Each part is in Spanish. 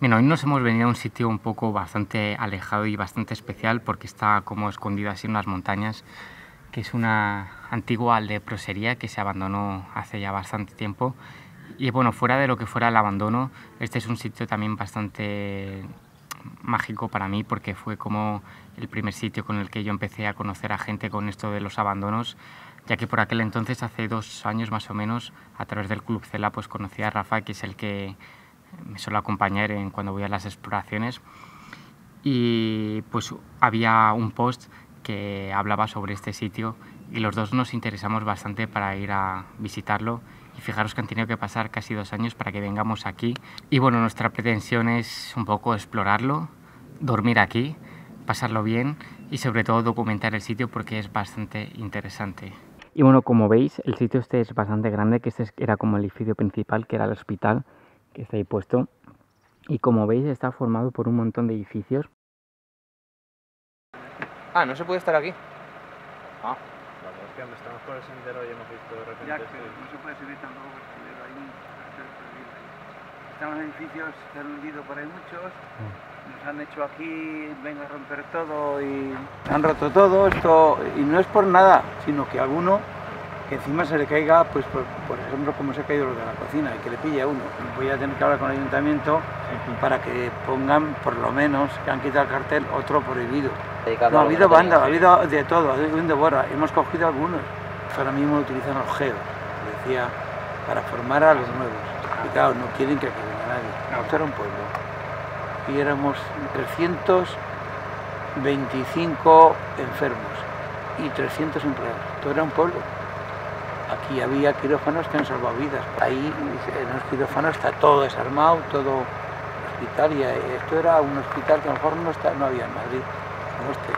Bueno, hoy nos hemos venido a un sitio un poco bastante alejado y bastante especial porque está como escondido así en unas montañas, que es una antigua leprosería que se abandonó hace ya bastante tiempo. Y bueno, fuera de lo que fuera el abandono, este es un sitio también bastante mágico para mí porque fue como el primer sitio con el que yo empecé a conocer a gente con esto de los abandonos, ya que por aquel entonces, hace dos años más o menos, a través del Club Cela, pues conocí a Rafa, que es el que me suele acompañar en cuando voy a las exploraciones. Y pues había un post que hablaba sobre este sitio y los dos nos interesamos bastante para ir a visitarlo. Y fijaros que han tenido que pasar casi dos años para que vengamos aquí. Y bueno nuestra pretensión es un poco explorarlo dormir aquí pasarlo bien y sobre todo documentar el sitio porque es bastante interesante. Y bueno como veis el sitio este es bastante grande que este era como el edificio principal que era el hospital que está ahí puesto. Y como veis está formado por un montón de edificios. Ah, no se puede estar aquí. Ah. Vale, es que estamos por el sendero y hemos visto de repente... Ya, que no se puede subir tampoco por el sendero ahí. Están los edificios que han hundido por ahí muchos. Nos han hecho aquí, venga a romper todo y han roto todo esto. Y no es por nada, sino que alguno que encima se le caiga, pues por, por, ejemplo, como se ha caído lo de la cocina y que le pille a uno. Voy a tener que hablar con el ayuntamiento para que pongan, por lo menos, que han quitado el cartel, otro prohibido. No, ha habido banda, ha habido de todo, ha habido de borra. Hemos cogido algunos. Ahora mismo utilizan los geos, decía, para formar a los nuevos. Y claro, no quieren que venga nadie. Esto era un pueblo. Y éramos 325 enfermos y 300 empleados. Esto era un pueblo. Aquí había quirófanos que han salvado vidas. Ahí en los quirófanos está todo desarmado, todo hospital. Y esto era un hospital que a lo mejor no, está, no había en Madrid, como este.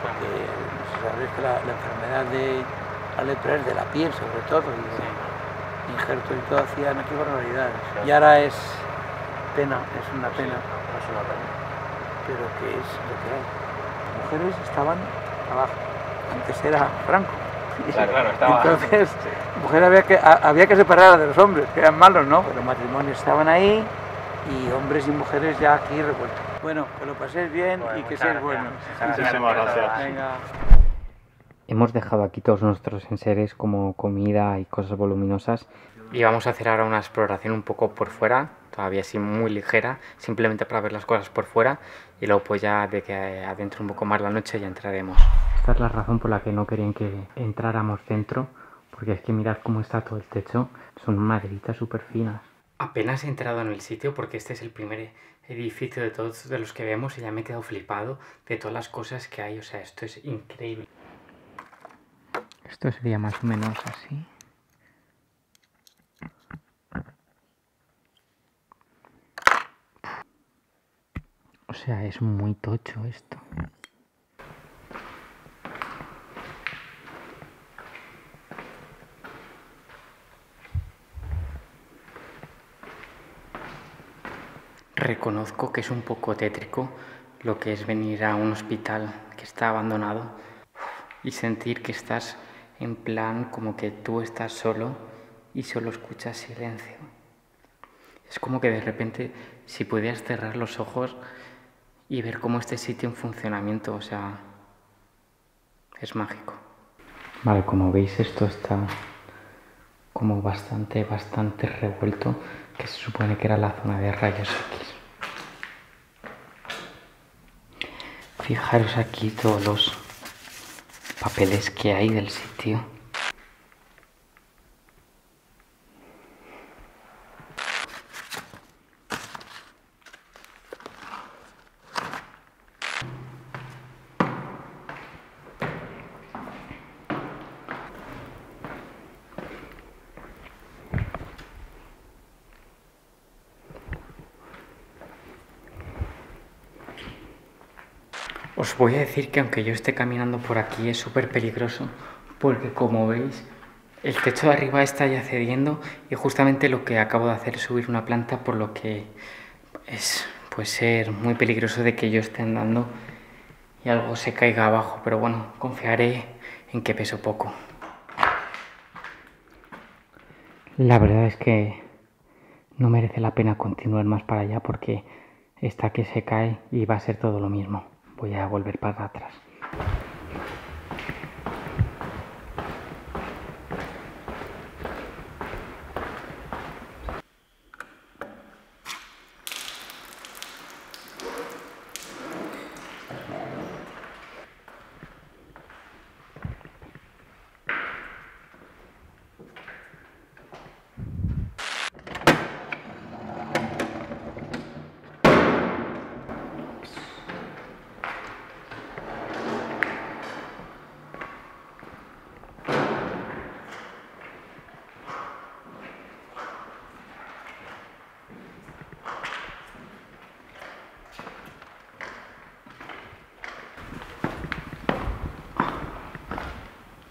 Porque sabéis que la, la, enfermedad de la lepra es de la piel, sobre todo. Y injertos y todo hacían aquí barbaridades. Y ahora es pena, es una pena. es una pena. Pero que es lo que hay. Las mujeres estaban abajo. Antes era Franco. Claro, claro, estaba... Entonces, sí. mujer había que, había que separar de los hombres, que eran malos, ¿no? Pero matrimonios estaban ahí y hombres y mujeres ya aquí revueltos. Bueno, que lo paséis bien bueno, y que seáis buenos. Muchísimas gracias. Venga. Hemos dejado aquí todos nuestros enseres como comida y cosas voluminosas y vamos a hacer ahora una exploración un poco por fuera, todavía así muy ligera, simplemente para ver las cosas por fuera y luego pues ya de que adentro un poco más la noche ya entraremos. Esta es la razón por la que no querían que entráramos dentro, porque es que mirad cómo está todo el techo, son maderitas súper finas. Apenas he entrado en el sitio porque este es el primer edificio de todos de los que vemos y ya me he quedado flipado de todas las cosas que hay, o sea, esto es increíble. Esto sería más o menos así. O sea, es muy tocho esto. Reconozco que es un poco tétrico lo que es venir a un hospital que está abandonado y sentir que estás en plan como que tú estás solo y solo escuchas silencio. Es como que de repente si pudieras cerrar los ojos y ver cómo este sitio en funcionamiento, o sea, es mágico. Vale, como veis esto está como bastante, bastante revuelto, que se supone que era la zona de rayos X. Fijaros aquí todos los papeles que hay del sitio. Os voy a decir que aunque yo esté caminando por aquí es súper peligroso porque como veis el techo de arriba está ya cediendo y justamente lo que acabo de hacer es subir una planta por lo que es puede ser muy peligroso de que yo esté andando y algo se caiga abajo, pero bueno, confiaré en que peso poco. La verdad es que no merece la pena continuar más para allá porque esta que se cae y va a ser todo lo mismo. Voy a volver para atrás.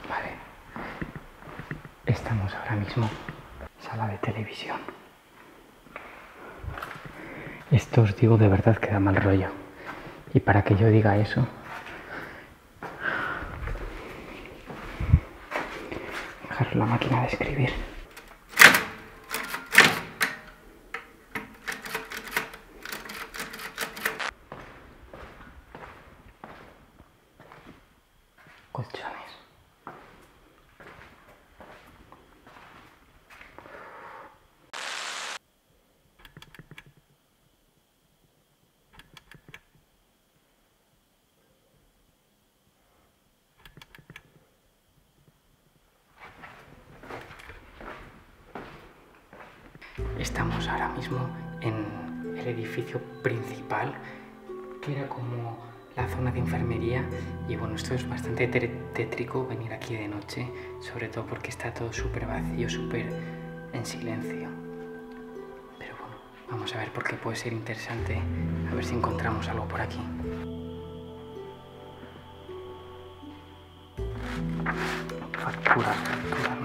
Vale. Ahora mismo sala de televisión. Esto os digo de verdad que da mal rollo. Y para que yo diga eso... Dejar la máquina de escribir. Estamos ahora mismo en el edificio principal, que era como la zona de enfermería. Y bueno, esto es bastante tétrico venir aquí de noche, sobre todo porque está todo súper vacío, súper en silencio. Pero bueno, vamos a ver por qué puede ser interesante, a ver si encontramos algo por aquí. Facturas, facturas,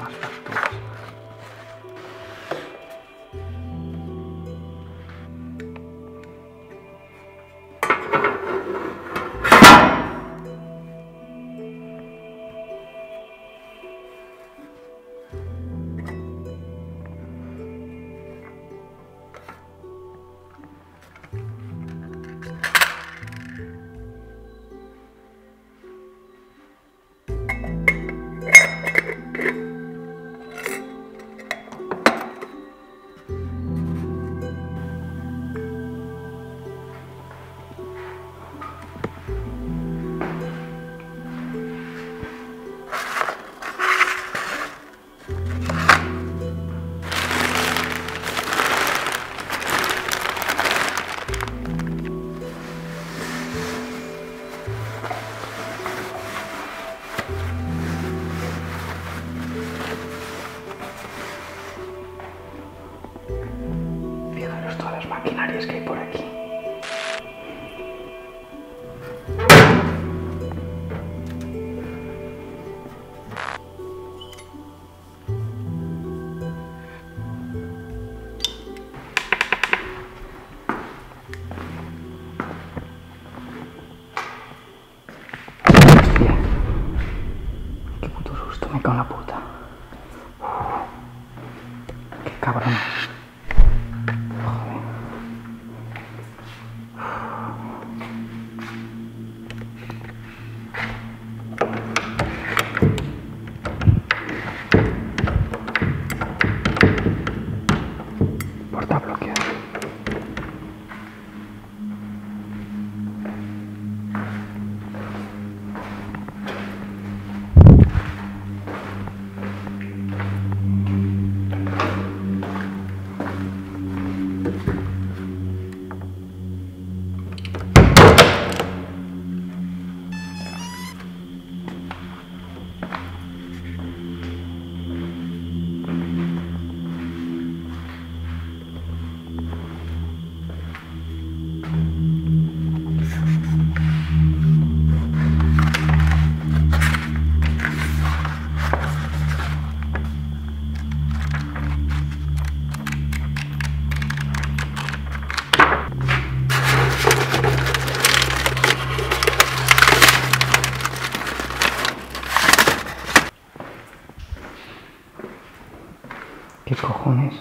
¿Qué cojones?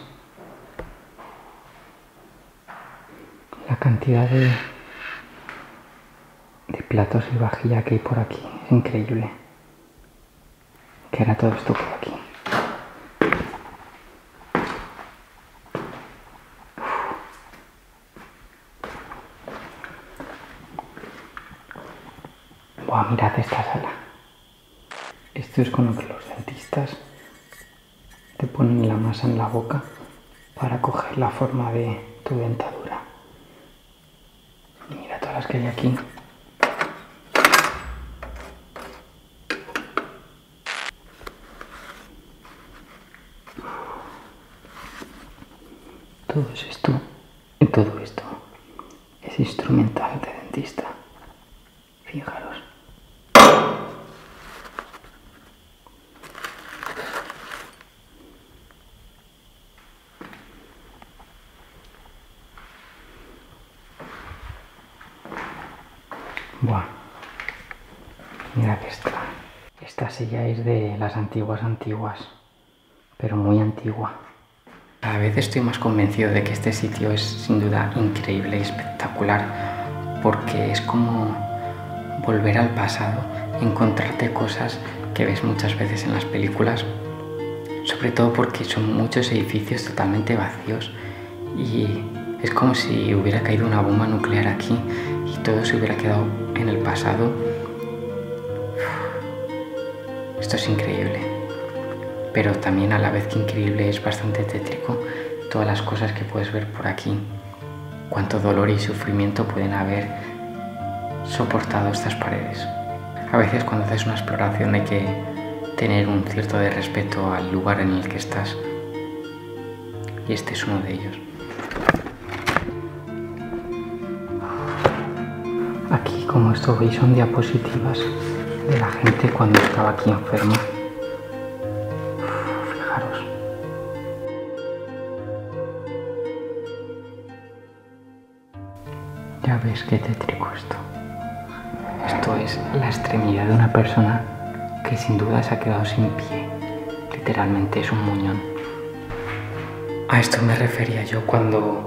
La cantidad de, de platos y vajilla que hay por aquí es increíble. Que era todo esto por aquí. Buah, mirad esta sala. Esto es con que los dentistas te ponen la masa en la boca para coger la forma de tu dentadura. Mira todas las que hay aquí. Todo esto, todo esto es instrumental de dentista. Fijaros. Buah. Mira que esta, esta silla es de las antiguas antiguas, pero muy antigua. Cada vez estoy más convencido de que este sitio es sin duda increíble y espectacular, porque es como volver al pasado, encontrarte cosas que ves muchas veces en las películas, sobre todo porque son muchos edificios totalmente vacíos y es como si hubiera caído una bomba nuclear aquí y todo se hubiera quedado en el pasado. Esto es increíble, pero también a la vez que increíble es bastante tétrico todas las cosas que puedes ver por aquí, cuánto dolor y sufrimiento pueden haber soportado estas paredes. A veces cuando haces una exploración hay que tener un cierto respeto al lugar en el que estás y este es uno de ellos. Aquí, como esto veis, son diapositivas de la gente cuando estaba aquí enferma. Fijaros. Ya ves qué tétrico esto. Esto es la extremidad de una persona que sin duda se ha quedado sin pie. Literalmente es un muñón. A esto me refería yo cuando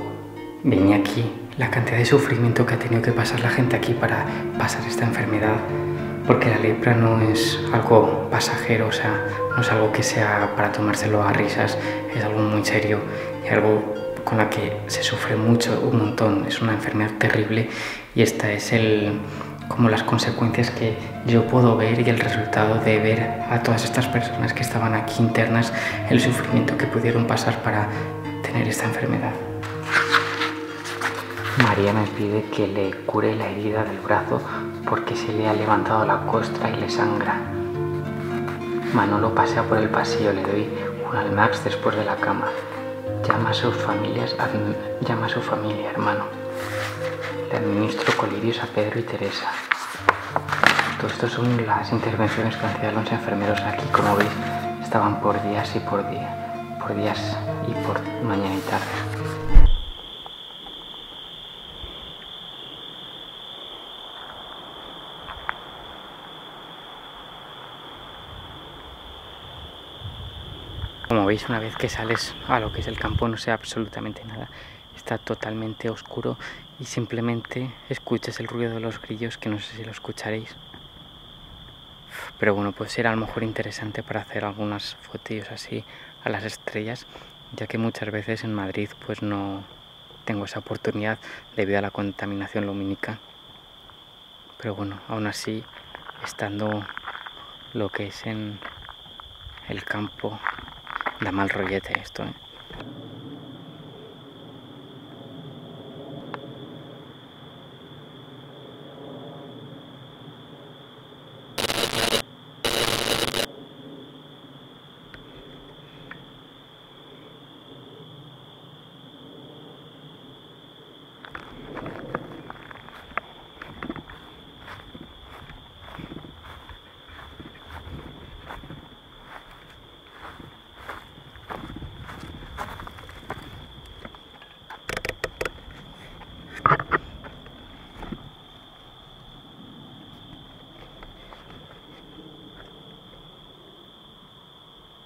venía aquí, la cantidad de sufrimiento que ha tenido que pasar la gente aquí para pasar esta enfermedad, porque la lepra no es algo pasajero, o sea, no es algo que sea para tomárselo a risas, es algo muy serio y algo con la que se sufre mucho, un montón, es una enfermedad terrible y esta es el como las consecuencias que yo puedo ver y el resultado de ver a todas estas personas que estaban aquí internas, el sufrimiento que pudieron pasar para tener esta enfermedad. María me pide que le cure la herida del brazo porque se le ha levantado la costra y le sangra. Manolo pasea por el pasillo, le doy un almax después de la cama. Llama a sus familias, llama a su familia, hermano. Le administro colirios a Pedro y Teresa. Todo esto son las intervenciones que hacían los enfermeros aquí, como veis, estaban por días y por día, por días y por mañana y tarde. Como veis, una vez que sales a lo que es el campo no sé absolutamente nada. Está totalmente oscuro y simplemente escuchas el ruido de los grillos que no sé si lo escucharéis. Pero bueno, puede ser a lo mejor interesante para hacer algunas fotillos así a las estrellas, ya que muchas veces en Madrid pues no tengo esa oportunidad debido a la contaminación lumínica. Pero bueno, aún así, estando lo que es en el campo, da mal rollete esto, ¿eh?